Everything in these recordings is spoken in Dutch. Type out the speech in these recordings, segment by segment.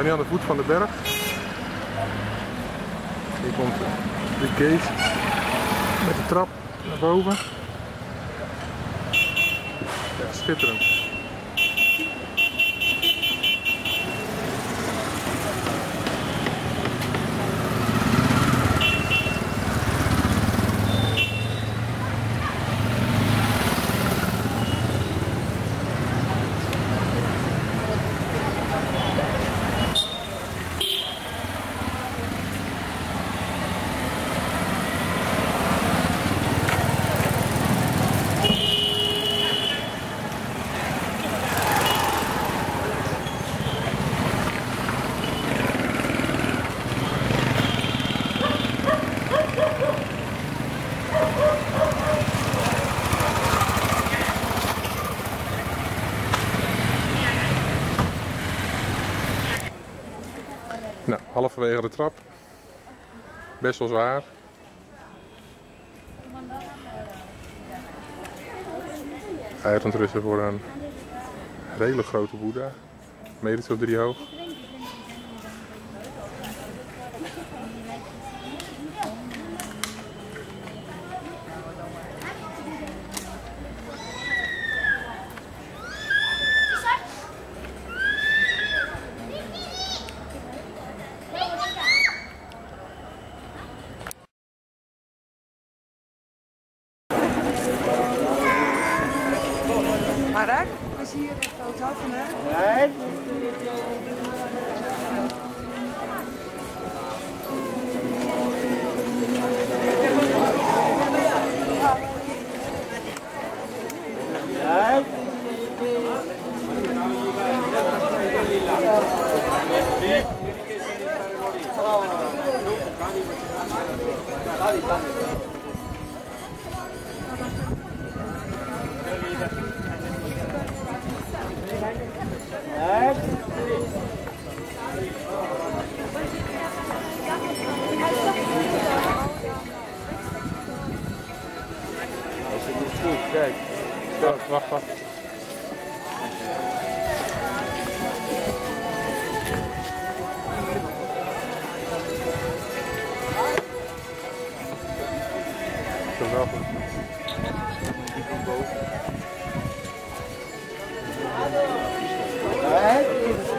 Zijn nu aan de voet van de berg. Hier komt de gate met de trap naar boven. Echt schitterend. Nou, halverwege de trap. Best wel zwaar. Gaat rusten voor een hele grote boeddha. Meter of drie hoog. Hier een foto Wacht, wacht, wacht. Geweldig. We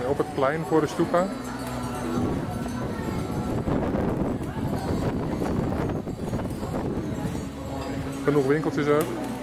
staan op het plein voor de stupa. Genoeg winkeltjes ook.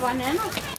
one in.